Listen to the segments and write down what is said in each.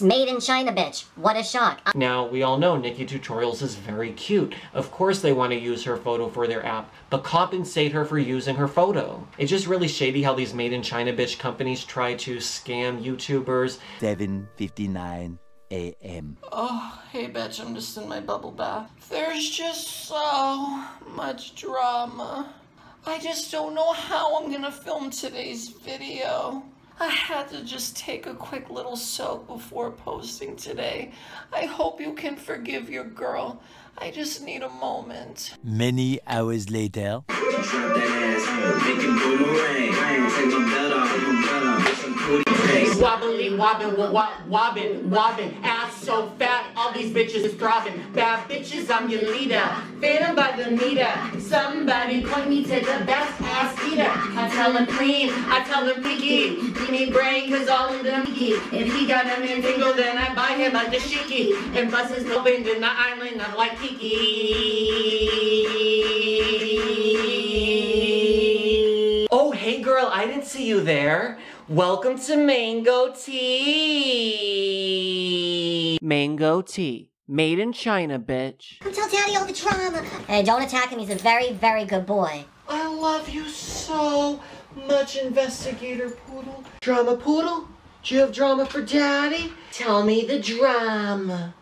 Made in China, bitch. What a shock. Now, we all know Nikkie Tutorials is very cute. Of course they want to use her photo for their app, but compensate her for using her photo. It's just really shady how these Made in China bitch companies try to scam YouTubers. 7:59 a.m. Oh, hey bitch, I'm just in my bubble bath. There's just so much drama. I just don't know how I'm gonna film today's video. I had to just take a quick little soak before posting today. I hope you can forgive your girl. I just need a moment. Many hours later. Wobbly, wobbin, wobbin, wobbin, wobbin, ass so fat, all these bitches is throbbing. Bad bitches, I'm your leader. Phantom by the meter. Somebody point me to the best ass eater. I tell him clean, I tell him picky. Give me brain, cause all of them picky. If he got a mandingo, then I buy him a dashiki. And buses open in the island of Waikiki. Girl, I didn't see you there. Welcome to Mango Tea. Mango Tea. Made in China, bitch. Come tell Daddy all the drama. Hey, don't attack him. He's a very, very good boy. I love you so much, Investigator Poodle. Drama Poodle? Do you have drama for Daddy? Tell me the drama.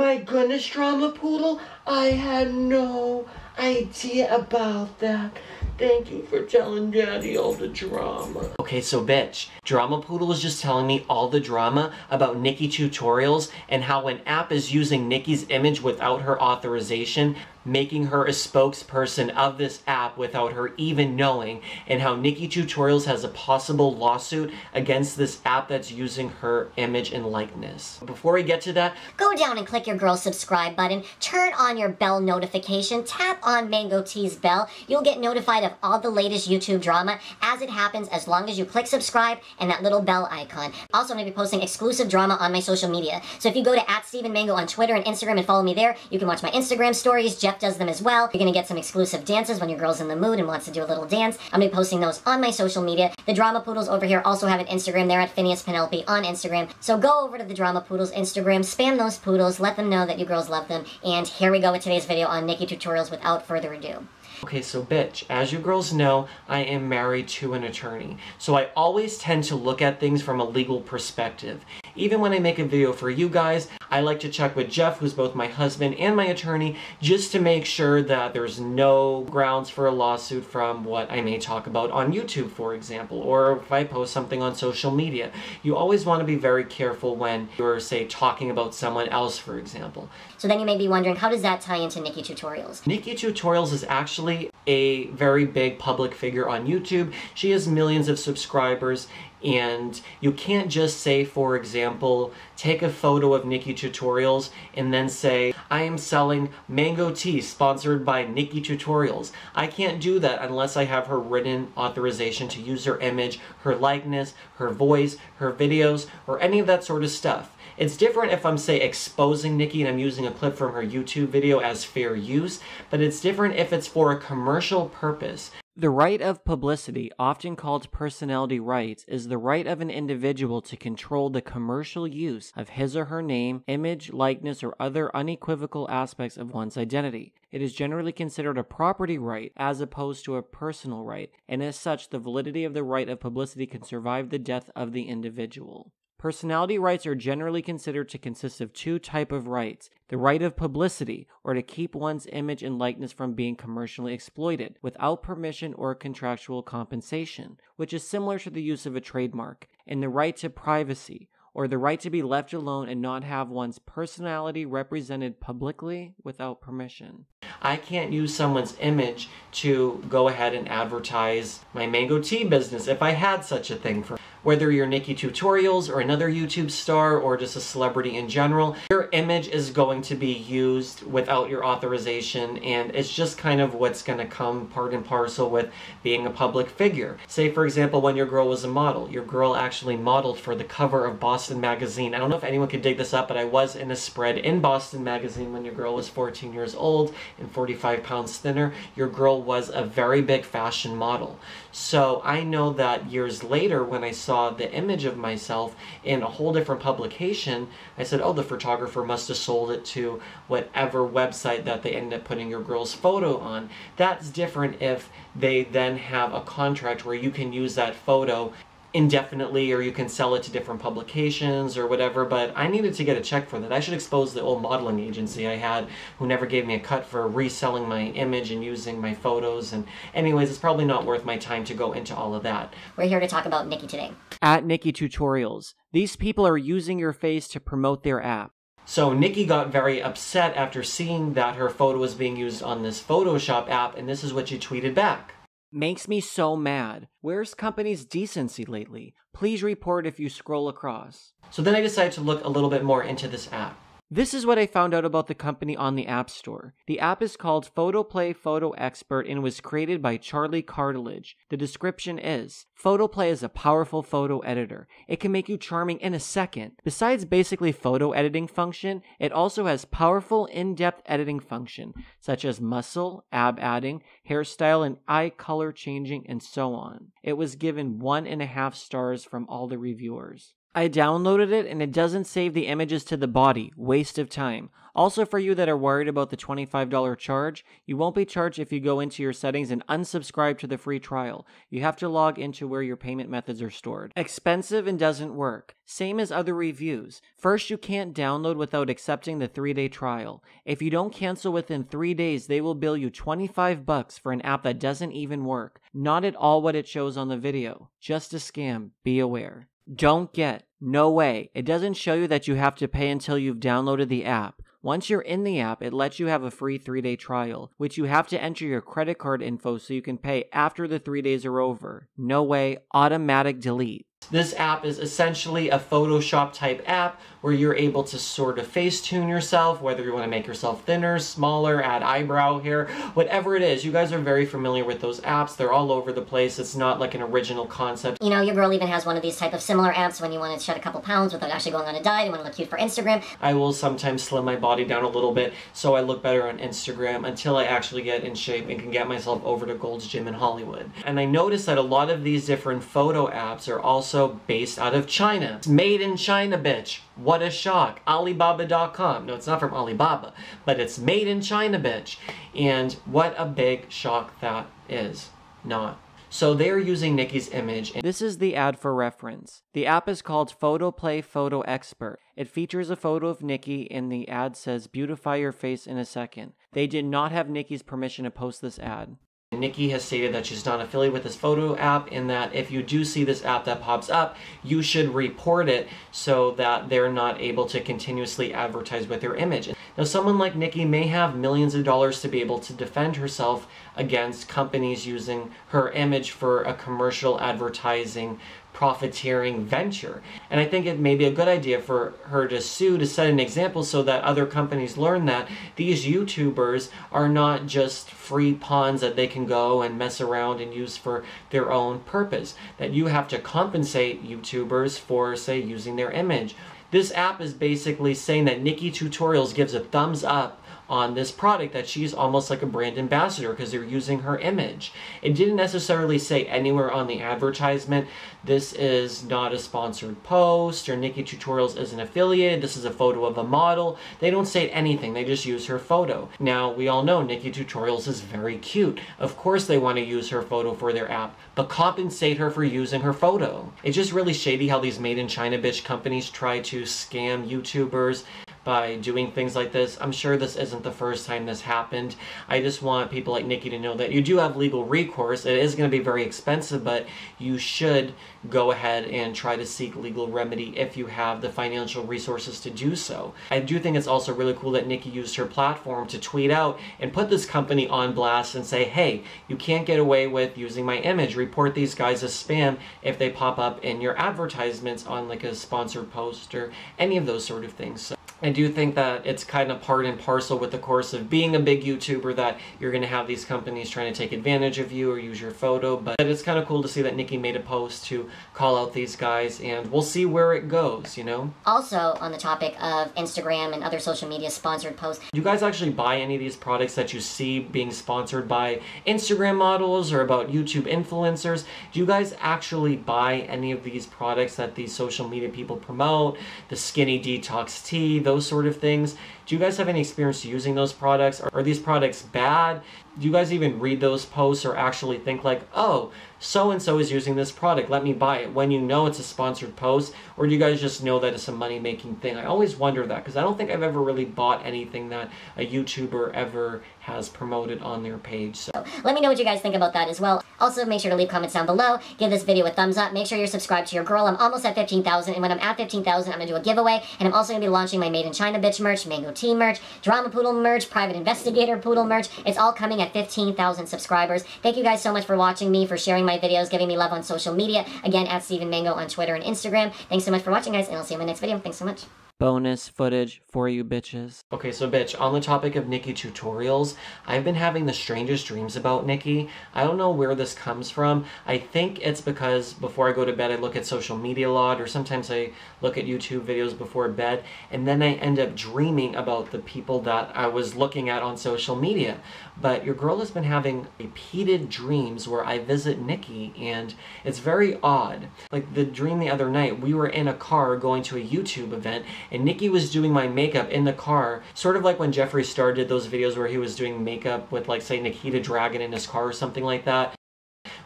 My goodness, Drama Poodle. I had no idea about that. Thank you for telling Daddy all the drama. Okay, so bitch, Drama Poodle is just telling me all the drama about Nikkie tutorials and how an app is using Nikkie's image without her authorization, making her a spokesperson of this app without her even knowing, and how Nikkie Tutorials has a possible lawsuit against this app that's using her image and likeness. Before we get to that, Go down and click your girl subscribe button, turn on your bell notification, tap on Mango Tea's bell. You'll get notified of all the latest YouTube drama as it happens as long as you click subscribe and that little bell icon. Also, I'm going to be posting exclusive drama on my social media. So if you go to at Steven Mango on Twitter and Instagram and follow me there, you can watch my Instagram stories. Jeff does them as well. You're going to get some exclusive dances when your girl's in the mood and wants to do a little dance. I'm going to be posting those on my social media. The Drama Poodles over here also have an Instagram. They're at Phineas Penelope on Instagram. So go over to the Drama Poodles Instagram, spam those poodles, let them know that you girls love them. And here we go with today's video on Nikkie Tutorials without further ado. Okay, so bitch, as you girls know, I am married to an attorney. So I always tend to look at things from a legal perspective. Even when I make a video for you guys, I like to check with Jeff, who's both my husband and my attorney, just to make sure that there's no grounds for a lawsuit from what I may talk about on YouTube, for example, or if I post something on social media. You always want to be very careful when you're, say, talking about someone else, for example. So then you may be wondering, how does that tie into Nikkie Tutorials? Nikkie Tutorials is actually a very big public figure on YouTube. She has millions of subscribers and you can't just say, for example, take a photo of Nikkie Tutorials and then say, I am selling mango tea sponsored by Nikkie Tutorials. I can't do that unless I have her written authorization to use her image, her likeness, her voice, her videos, or any of that sort of stuff. It's different if I'm, say, exposing Nikkie and I'm using a clip from her YouTube video as fair use, but it's different if it's for a commercial purpose. The right of publicity, often called personality rights, is the right of an individual to control the commercial use of his or her name, image, likeness, or other unequivocal aspects of one's identity. It is generally considered a property right as opposed to a personal right, and as such, the validity of the right of publicity can survive the death of the individual. Personality rights are generally considered to consist of two type of rights. The right of publicity, or to keep one's image and likeness from being commercially exploited without permission or contractual compensation, which is similar to the use of a trademark, and the right to privacy, or the right to be left alone and not have one's personality represented publicly without permission. I can't use someone's image to go ahead and advertise my mango tea business if I had such a thing for Whether you're Nikkie Tutorials or another YouTube star or just a celebrity in general, your image is going to be used without your authorization and it's just kind of what's going to come part and parcel with being a public figure. Say for example when your girl was a model, your girl actually modeled for the cover of Boston Magazine. I don't know if anyone could dig this up, but I was in a spread in Boston Magazine when your girl was 14 years old and 45 pounds thinner. Your girl was a very big fashion model. So I know that years later when I saw the image of myself in a whole different publication, I said, oh, the photographer must have sold it to whatever website that they ended up putting your girl's photo on. That's different if they then have a contract where you can use that photo indefinitely or you can sell it to different publications or whatever but i needed to get a check for that i should expose the old modeling agency i had who never gave me a cut for reselling my image and using my photos and anyways it's probably not worth my time to go into all of that We're here to talk about Nikkie today. At Nikkie Tutorials, these people are using your face to promote their app. So Nikkie got very upset after seeing that her photo was being used on this Photoshop app, and this is what she tweeted back. Makes me so mad. Where's company's decency lately? Please report if you scroll across. So then I decided to look a little bit more into this app. This is what I found out about the company on the App Store. The app is called PhotoPlay Photo Expert and was created by Charlie Cartilage. The description is PhotoPlay is a powerful photo editor. It can make you charming in a second. Besides basically photo editing function, it also has powerful in-depth editing function, such as muscle, ab adding, hairstyle, and eye color changing, and so on. It was given one and a half stars from all the reviewers. I downloaded it and it doesn't save the images to the body. Waste of time. Also, for you that are worried about the $25 charge, you won't be charged if you go into your settings and unsubscribe to the free trial. You have to log into where your payment methods are stored. Expensive and doesn't work. Same as other reviews. First, you can't download without accepting the 3-day trial. If you don't cancel within 3 days, they will bill you 25 bucks for an app that doesn't even work. Not at all what it shows on the video. Just a scam. Be aware. Don't get. No way. It doesn't show you that you have to pay until you've downloaded the app. Once you're in the app, it lets you have a free three day trial, which you have to enter your credit card info so you can pay after the three days are over. No way. Automatic delete. This app is essentially a Photoshop type app where you're able to sort of face tune yourself, whether you want to make yourself thinner, smaller, add eyebrow hair, whatever it is. You guys are very familiar with those apps. They're all over the place. It's not like an original concept. You know, your girl even has one of these type of similar apps when you want to shed a couple pounds without actually going on a diet. You want to look cute for Instagram. I will sometimes slim my body down a little bit so I look better on Instagram until I actually get in shape and can get myself over to Gold's Gym in Hollywood. And I noticed that a lot of these different photo apps are also based out of China. It's made in China, bitch. What a shock. Alibaba.com. No, it's not from Alibaba, but it's made in China, bitch. And what a big shock that is. Not. So they're using Nikkie's image. This is the ad for reference. The app is called PhotoPlay Photo Expert. It features a photo of Nikkie and the ad says beautify your face in a second. They did not have Nikkie's permission to post this ad. Nikkie has stated that she's not affiliated with this photo app and that if you do see this app that pops up, you should report it so that they're not able to continuously advertise with your image. Now, someone like Nikkie may have millions of dollars to be able to defend herself against companies using her image for a commercial advertising profiteering venture. And I think it may be a good idea for her to sue to set an example so that other companies learn that these YouTubers are not just free pawns that they can go and mess around and use for their own purpose. That you have to compensate YouTubers for, say, using their image. This app is basically saying that Nikkie Tutorials gives a thumbs up on this product that she's almost like a brand ambassador because they're using her image. It didn't necessarily say anywhere on the advertisement, this is not a sponsored post or Nikkie Tutorials isn't affiliated, this is a photo of a model. They don't say anything, they just use her photo. Now, we all know Nikkie Tutorials is very cute. Of course they want to use her photo for their app, but compensate her for using her photo. It's just really shady how these made in China bitch companies try to scam YouTubers by doing things like this. I'm sure this isn't the first time this happened. I just want people like Nikkie to know that you do have legal recourse. It is going to be very expensive, but you should go ahead and try to seek legal remedy if you have the financial resources to do so. I do think it's also really cool that Nikkie used her platform to tweet out and put this company on blast and say, hey, you can't get away with using my image. Report these guys as spam if they pop up in your advertisements on like a sponsored post or any of those sort of things. So I do think that it's kind of part and parcel with the course of being a big YouTuber that you're going to have these companies trying to take advantage of you or use your photo. But it's kind of cool to see that Nikkie made a post to call out these guys and we'll see where it goes, you know? Also, on the topic of Instagram and other social media sponsored posts, Do you guys actually buy any of these products that you see being sponsored by Instagram models or about YouTube influencers? Do you guys actually buy any of these products that these social media people promote? The skinny detox tea, those sort of things. Do you guys have any experience using those products? Are, are these products bad? Do you guys even read those posts or actually think like, oh, so and so is using this product, let me buy it when you know it's a sponsored post? Or do you guys just know that it's a money making thing? I always wonder that because I don't think I've ever really bought anything that a YouTuber ever has promoted on their page. So let me know what you guys think about that as well. Also, make sure to leave comments down below. Give this video a thumbs up. Make sure you're subscribed to your girl. I'm almost at 15,000, and when I'm at 15,000, I'm going to do a giveaway, and I'm also going to be launching my Made in China bitch merch, Mango Tea merch, Drama Poodle merch, Private Investigator Poodle merch. It's all coming at 15,000 subscribers. Thank you guys so much for watching me, for sharing my videos, giving me love on social media. Again, at Steven Mango on Twitter and Instagram. Thanks so much for watching, guys, and I'll see you in my next video. Thanks so much. Bonus footage for you bitches. Okay, so bitch, on the topic of Nikkie tutorials, I've been having the strangest dreams about Nikkie. I don't know where this comes from. I think it's because before I go to bed, I look at social media a lot, or sometimes I look at YouTube videos before bed, and then I end up dreaming about the people that I was looking at on social media. But your girl has been having repeated dreams where I visit Nikkie, and it's very odd. Like the dream the other night, we were in a car going to a YouTube event, and Nikkie was doing my makeup in the car, sort of like when Jeffree Star did those videos where he was doing makeup with like say Nikita Dragun in his car or something like that.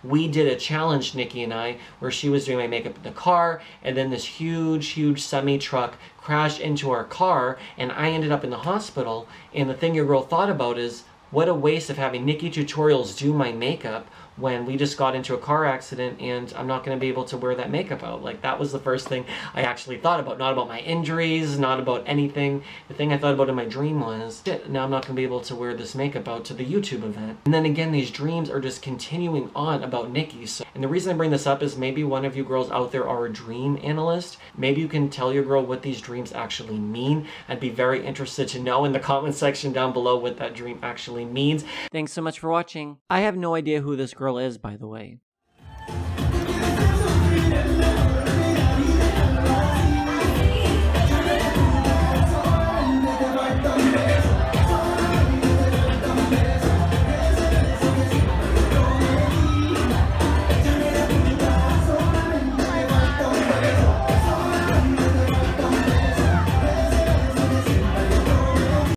We did a challenge, Nikkie and I, where she was doing my makeup in the car, and then this huge, huge semi truck crashed into our car, and I ended up in the hospital. And the thing your girl thought about is, what a waste of having Nikkie Tutorials do my makeup when we just got into a car accident and I'm not going to be able to wear that makeup out. Like, that was the first thing I actually thought about. Not about my injuries, not about anything. The thing I thought about in my dream was, shit, now I'm not going to be able to wear this makeup out to the YouTube event. And then again, these dreams are just continuing on about Nikkie. So, and the reason I bring this up is maybe one of you girls out there are a dream analyst. Maybe you can tell your girl what these dreams actually mean. I'd be very interested to know in the comment section down below what that dream actually means. Thanks so much for watching. I have no idea who this girl is, by the way.